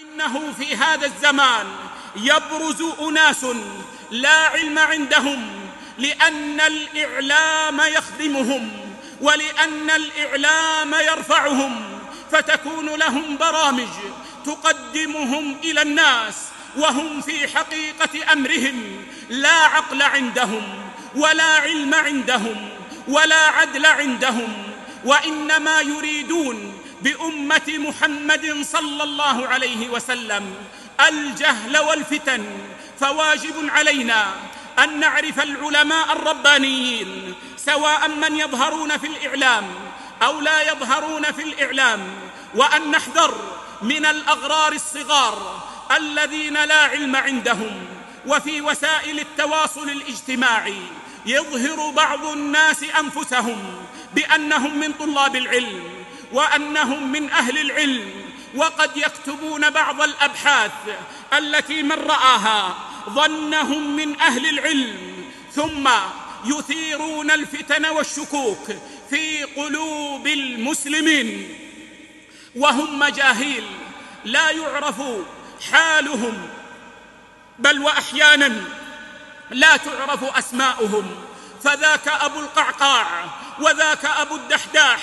إنه في هذا الزمان يبرز أناس لا علم عندهم لأن الإعلام يخدمهم ولأن الإعلام يرفعهم فتكون لهم برامج تقدمهم إلى الناس وهم في حقيقة أمرهم لا عقل عندهم ولا علم عندهم ولا عدل عندهم وإنما يريدون بأمة محمد صلى الله عليه وسلم. الجهل والفتن فواجب علينا أن نعرف العلماء الربانيين سواء من يظهرون في الإعلام أو لا يظهرون في الإعلام وأن نحذر من الأغرار الصغار الذين لا علم عندهم. وفي وسائل التواصل الاجتماعي يظهر بعض الناس أنفسهم بأنهم من طلاب العلم. وأنهم من أهل العلم وقد يكتبون بعض الأبحاث التي من رآها ظنهم من أهل العلم ثم يثيرون الفتن والشكوك في قلوب المسلمين. وهم مجاهيل لا يعرف حالهم بل وأحيانا لا تعرف أسماؤهم. فذاك أبو القعقاع وذاك أبو الدحداح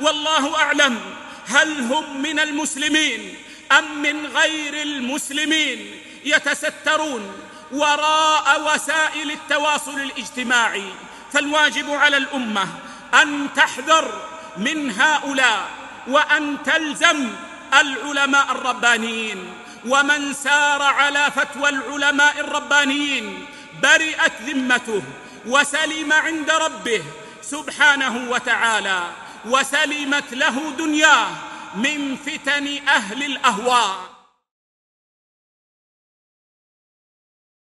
والله أعلم هل هم من المسلمين أم من غير المسلمين يتسترون وراء وسائل التواصل الاجتماعي. فالواجب على الأمة أن تحذر من هؤلاء وأن تلزم العلماء الربانيين. ومن سار على فتوى العلماء الربانيين برئت ذمته وسلم عند ربه سبحانه وتعالى وسلمت له دنياه من فتن أهل الأهواء.